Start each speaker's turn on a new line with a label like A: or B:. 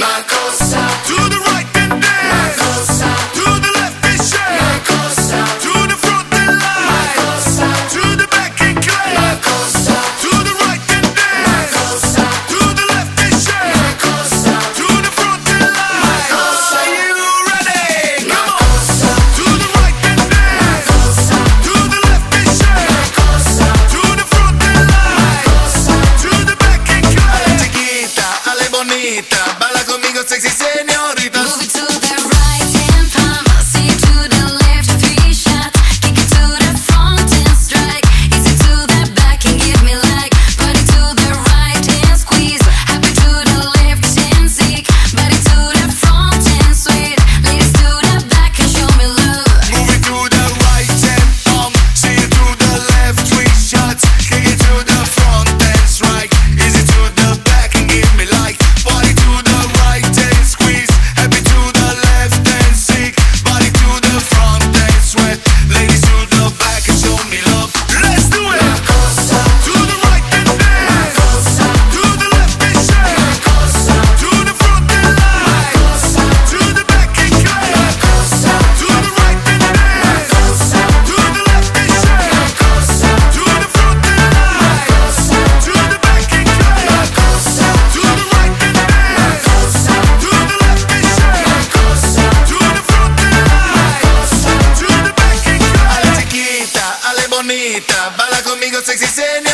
A: La cosa,
B: baila conmigo sexy no sexy.